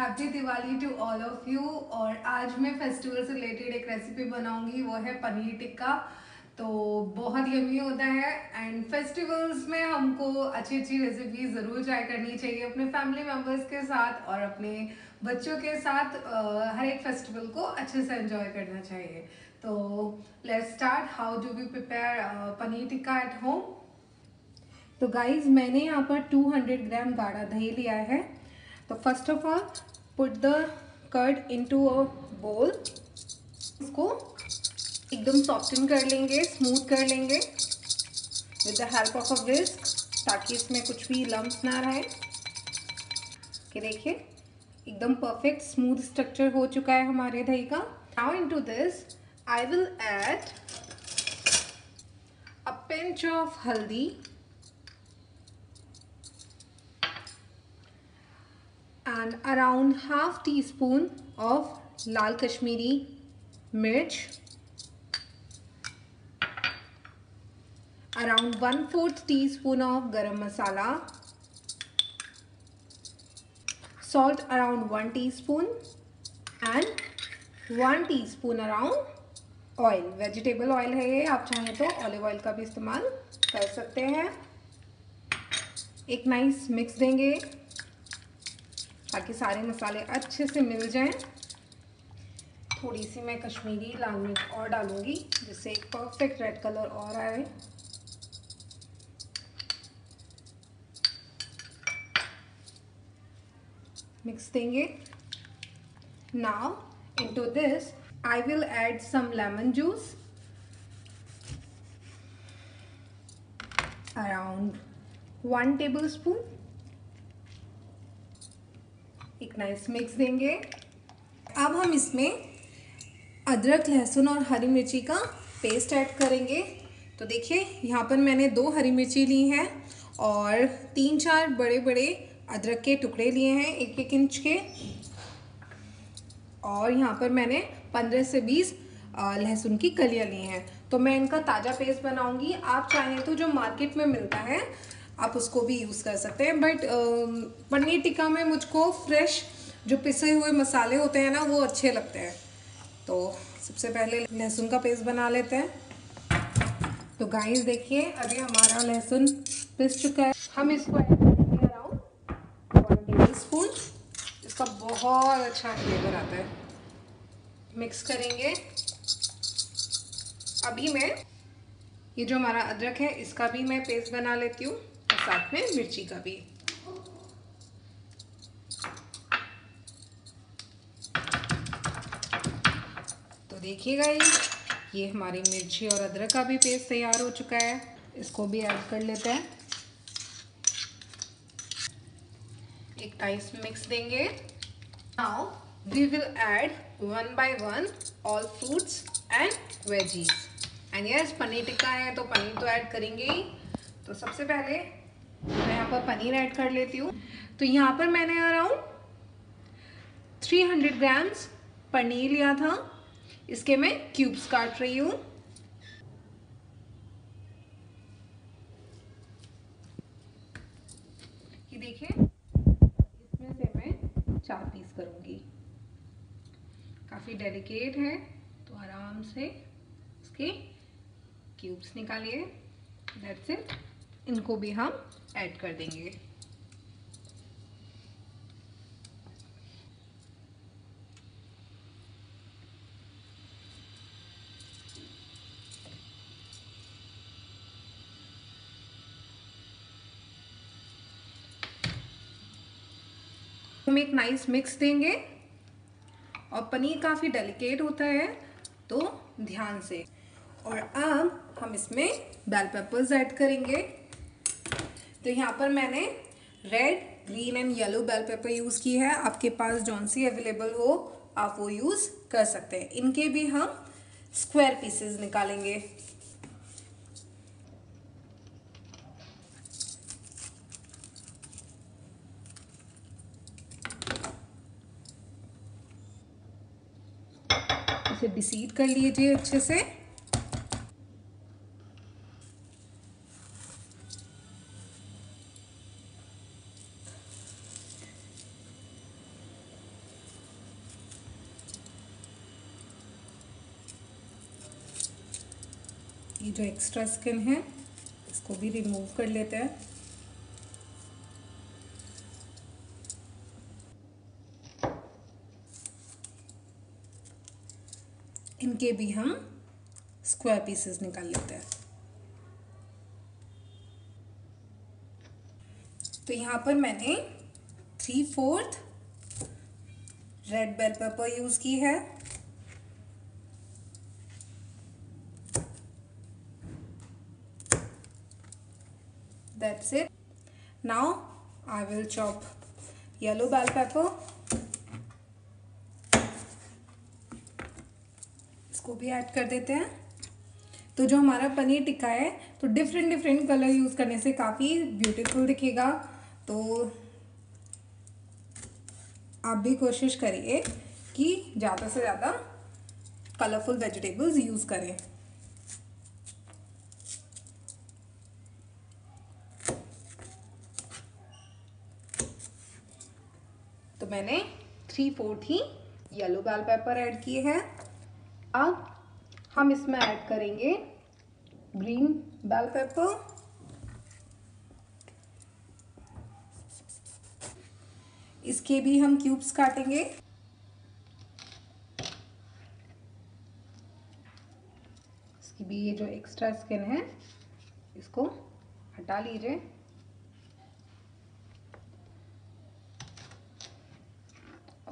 Happy Diwali to all of you और आज मैं फेस्टिवल से रिलेटेड एक रेसिपी बनाऊँगी, वो है पनीर टिक्का। तो बहुत यमी होता है एंड फेस्टिवल्स में हमको अच्छी अच्छी रेसिपी ज़रूर ट्राई करनी चाहिए अपने फैमिली मेंबर्स के साथ और अपने बच्चों के साथ हर एक फेस्टिवल को अच्छे से एंजॉय करना चाहिए। तो let's start how do we prepare paneer tikka at home तो गाइज़ मैंने यहाँ पर 200 ग्राम गाढ़ा दही लिया है। तो first of all put the curd into a bowl इसको एकदम सॉफ्टन कर लेंगे स्मूथ कर लेंगे with the help of a whisk ताकि इसमें कुछ भी लम्ब ना रहे। कि देखिए, एकदम परफेक्ट स्मूथ स्ट्रक्चर हो चुका है हमारे दही का। Now into this I will add a pinch of haldi and around half teaspoon of lal kashmiri mirch around 1 4th teaspoon of garam masala salt around 1 teaspoon and 1 teaspoon around oil vegetable oil है ये आप चाहें तो olive oil का भी इस्तेमाल कर सकते हैं एक नाइस मिक्स देंगे ताकि सारे मसाले अच्छे से मिल जाएँ। थोड़ी सी मैं कश्मीरी, लाल मिर्च और डालूँगी, जिससे एक परफेक्ट रेड कलर और आए। मिक्स देंगे। Now into this I will add some lemon juice around one tablespoon एक नाइस मिक्स देंगे। अब हम इसमें अदरक, लहसुन और हरी मिर्ची का पेस्ट ऐड करेंगे। तो देखिए, यहाँ पर मैंने दो हरी मिर्ची ली हैं और तीन चार बड़े बड़े अदरक के टुकड़े लिए हैं एक एक इंच के। और यहाँ पर मैंने पंद्रह से बीस लहसुन की कलियाँ ली हैं। तो मैं इनका ताज़ा पेस्ट बनाऊँगी। आप चाहें तो जो मार्केट में मिलता है आप उसको भी यूज़ कर सकते हैं। बट पनीर टिक्का में मुझको फ्रेश जो पिसे हुए मसाले होते हैं ना, वो अच्छे लगते हैं। तो सबसे पहले लहसुन का पेस्ट बना लेते हैं। तो गाइस देखिए, अभी हमारा लहसुन पिस चुका है। हम इसको अराउंड वन टेबल स्पून इसका बहुत अच्छा फ्लेवर आता है। मिक्स करेंगे। अभी मैं, ये जो हमारा अदरक है, इसका भी मैं पेस्ट बना लेती हूँ। साथ में मिर्ची का भी। तो देखिएगा ये हमारी मिर्ची और अदरक का भी पेस्ट तैयार हो चुका है। इसको भी ऐड कर लेते हैं। एक नाइस मिक्स देंगे। Now we will add one by one all fruits and veggies and yes paneer tikka है तो पनीर तो ऐड करेंगे ही। तो सबसे पहले मैं यहाँ पर पनीर ऐड कर लेती हूँ। तो यहाँ पर मैंने अराउंड 300 ग्राम्स पनीर लिया था। इसके मैं क्यूब्स काट रही हूँ। देखिए, इसमें से मैं चार पीस करूँगी। काफ़ी डेलिकेट है तो आराम से इसके क्यूब्स निकालिए। दैट्स इट इनको भी हम ऐड कर देंगे। हम एक नाइस मिक्स देंगे और पनीर काफ़ी डेलिकेट होता है तो ध्यान से। और अब हम इसमें बेल पेपर्स ऐड करेंगे। तो यहाँ पर मैंने red green and yellow bell pepper use की है। आपके पास जौन सी अवेलेबल हो, आप वो यूज़ कर सकते हैं। इनके भी हम स्क्वायर पीसेस निकालेंगे। इसे डिसीड कर लीजिए अच्छे से। जो एक्स्ट्रा स्किन है, इसको भी रिमूव कर लेते हैं। इनके भी हम स्क्वायर पीसेस निकाल लेते हैं। तो यहाँ पर मैंने three fourth red bell pepper use की है। That's it. Now, I will chop yellow bell pepper इसको भी ऐड कर देते हैं। तो जो हमारा पनीर टिक्का है तो डिफरेंट डिफरेंट कलर यूज़ करने से काफ़ी ब्यूटीफुल दिखेगा। तो आप भी कोशिश करिए कि ज़्यादा से ज़्यादा कलरफुल वेजिटेबल्स यूज़ करें। मैंने थ्री फोर्थ ही येलो बेल पेपर ऐड किए हैं। अब हम इसमें ऐड करेंगे ग्रीन बेल पेपर इसके भी हम क्यूब्स काटेंगे। इसकी भी ये जो एक्स्ट्रा स्किन है, इसको हटा लीजिए।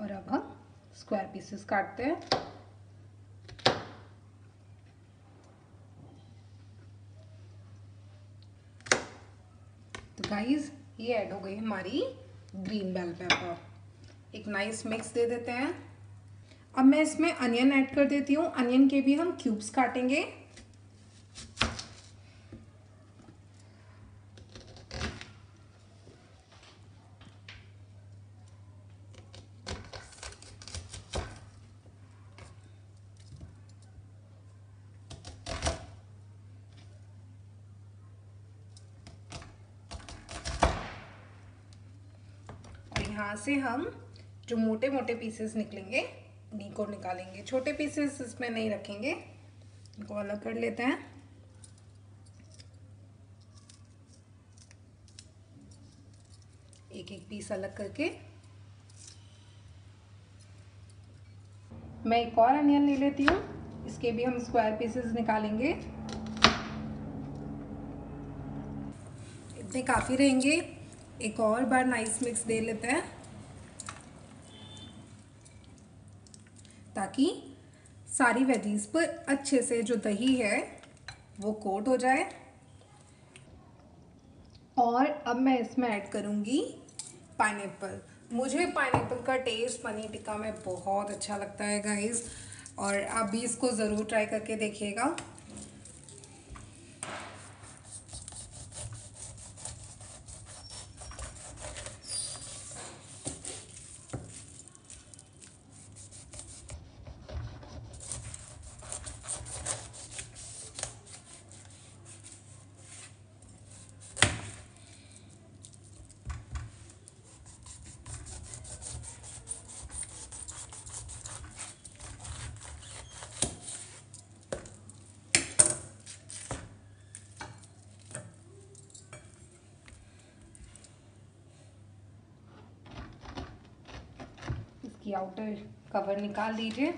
और अब हम स्क्वायर पीसेस काटते हैं। तो गाइस ये ऐड हो गई हमारी ग्रीन बेल पेपर एक नाइस मिक्स दे देते हैं। अब मैं इसमें अनियन ऐड कर देती हूँ। अनियन के भी हम क्यूब्स काटेंगे। यहाँ से हम जो मोटे मोटे पीसेस निकलेंगे उन्हीं को निकालेंगे। छोटे पीसेस इसमें नहीं रखेंगे। इनको अलग कर लेते हैं। एक एक पीस अलग करके। मैं एक और अनियन ले लेती हूँ। इसके भी हम स्क्वायर पीसेस निकालेंगे। इतने काफ़ी रहेंगे। एक और बार नाइस मिक्स दे लेते हैं। ताकि सारी वेजीज पर अच्छे से जो दही है, वो कोट हो जाए। और अब मैं इसमें ऐड करूँगी पाइनएप्पल मुझे पाइनएप्पल का टेस्ट पनीर टिक्का में बहुत अच्छा लगता है गाइस और आप भी इसको ज़रूर ट्राई करके देखिएगा। इसकी आउटर कवर निकाल लीजिए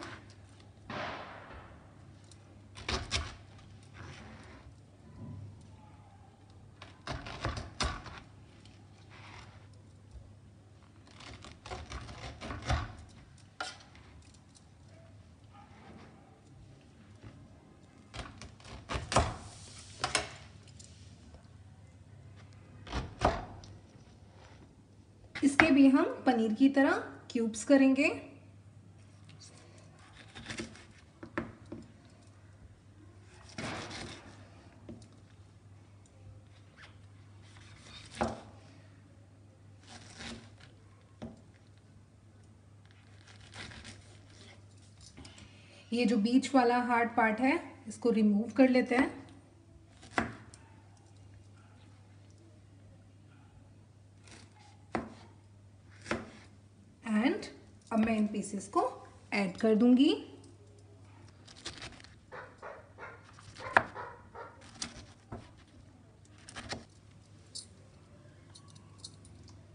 इसके भी हम पनीर की तरह क्यूब्स करेंगे। ये जो बीच वाला हार्ड पार्ट है इसको रिमूव कर लेते हैं। पीसेस को ऐड कर दूँगी।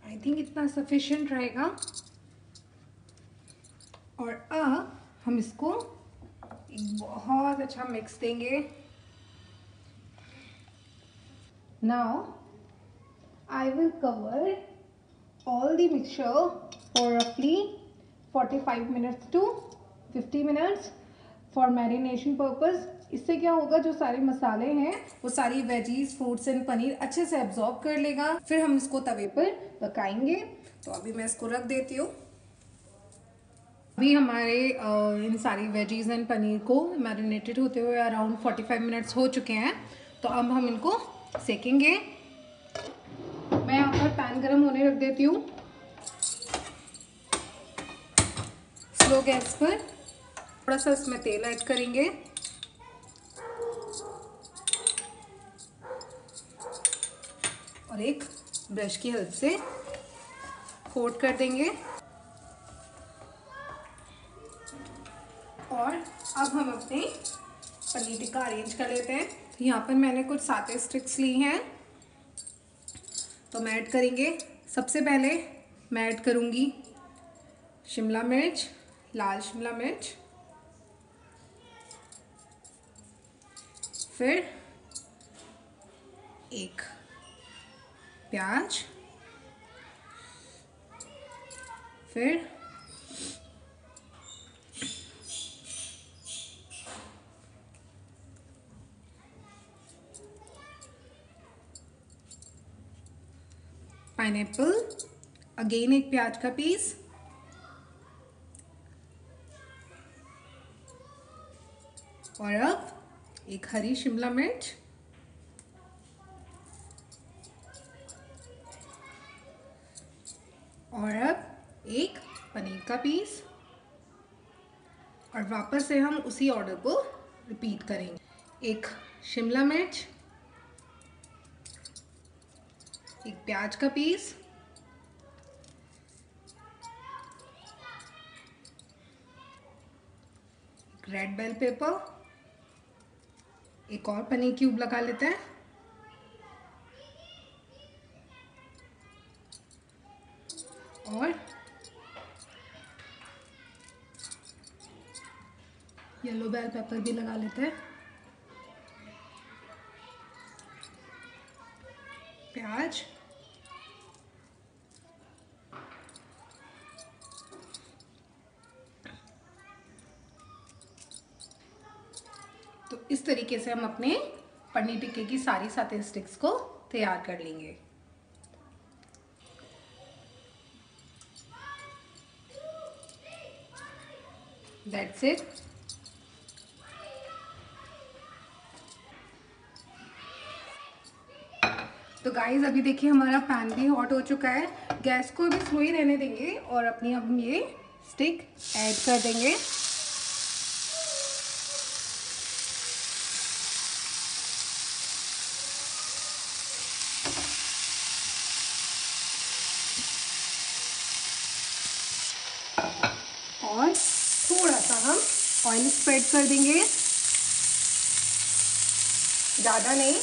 आई थिंक इतना सफिशियंट रहेगा। और अब हम इसको एक बहुत अच्छा मिक्स देंगे। Now I will cover all the mixture for रफली 45 minutes to 50 minutes for marination purpose इससे क्या होगा, जो सारे मसाले हैं, वो सारी वेजीज फ्रूट्स एंड पनीर अच्छे से एब्जॉर्ब कर लेगा। फिर हम इसको तवे पर पकाएँगे। तो अभी मैं इसको रख देती हूँ। अभी हमारे इन सारी वेजीज एंड पनीर को मैरिनेटेड होते हुए अराउंड 45 मिनट्स हो चुके हैं। तो अब हम इनको सेकेंगे। मैं यहाँ पर पैन गरम होने रख देती हूँ। स्लो गैस पर। थोड़ा सा इसमें तेल ऐड करेंगे। और एक ब्रश की हेल्प से कोट कर देंगे। और अब हम अपने पनीर टिक्का अरेंज कर लेते हैं। तो यहाँ पर मैंने कुछ सात स्टिक्स ली हैं। तो मैं ऐड करेंगे। सबसे पहले मैं ऐड करूँगी शिमला मिर्च। लाल शिमला मिर्च। फिर एक प्याज। फिर पाइनएप्पल। अगेन एक प्याज का पीस। और अब एक हरी शिमला मिर्च। और अब एक पनीर का पीस। और वापस से हम उसी ऑर्डर को रिपीट करेंगे। एक शिमला मिर्च। एक प्याज का पीस। रेड बेल पेपर एक और पनीर क्यूब लगा लेते हैं। और येलो बेल पेपर भी लगा लेते हैं प्याज तो इस तरीके से हम अपने पनीर टिक्के की सारी सात स्टिक्स को तैयार कर लेंगे। दैट्स इट तो गाइस अभी देखिए हमारा पैन भी हॉट हो चुका है। गैस को भी स्लो ही रहने देंगे और अपनी हम ये स्टिक ऐड कर देंगे और थोड़ा सा हम स्प्रेड कर देंगे। ज़्यादा नहीं।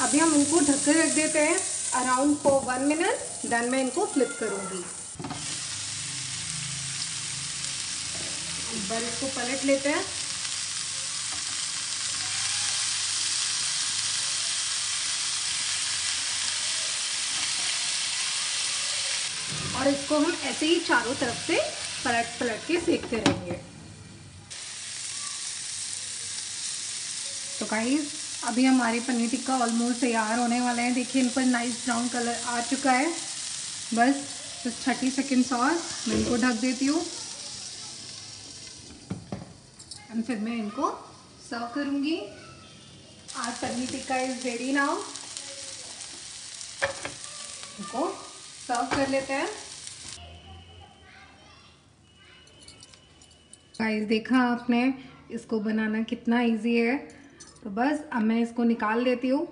अभी हम इनको ढक कर रख देते हैं। Around for one minute then मैं इनको फ्लिप करूँगी। बार इसको पलट लेते हैं। और इसको हम ऐसे ही चारों तरफ़ से पलट पलट के सेकते रहेंगे। तो गाइस अभी हमारी पनीर टिक्का ऑलमोस्ट तैयार होने वाले हैं। देखिए, इन पर नाइस ब्राउन कलर आ चुका है। बस बस थर्टी सेकेंड्स और मैं इनको ढक देती हूँ। एंड फिर मैं इनको सर्व करूँगी। आज paneer tikka is ready now इनको सर्व कर लेते हैं। गाइस देखा आपने। इसको बनाना कितना इजी है। तो बस अब मैं इसको निकाल देती हूँ।